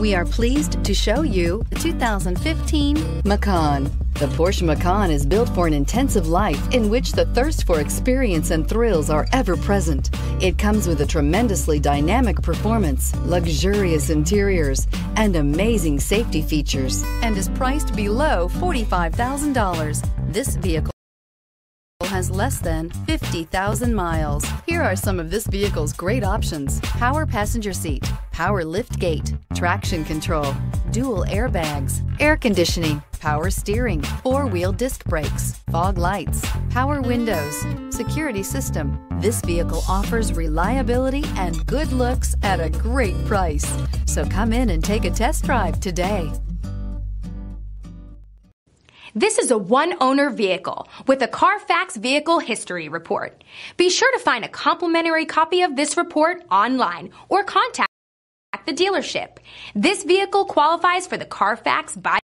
We are pleased to show you the 2015 Macan. The Porsche Macan is built for an intensive life in which the thirst for experience and thrills are ever present. It comes with a tremendously dynamic performance, luxurious interiors, and amazing safety features, and is priced below $45,000. This vehicle has less than 50,000 miles. Here are some of this vehicle's great options. Power passenger seat, power lift gate, traction control, dual airbags, air conditioning, power steering, four-wheel disc brakes, fog lights, power windows, security system. This vehicle offers reliability and good looks at a great price. So come in and take a test drive today. This is a one owner vehicle with a Carfax Vehicle History Report. Be sure to find a complimentary copy of this report online or contact the dealership. This vehicle qualifies for the Carfax buy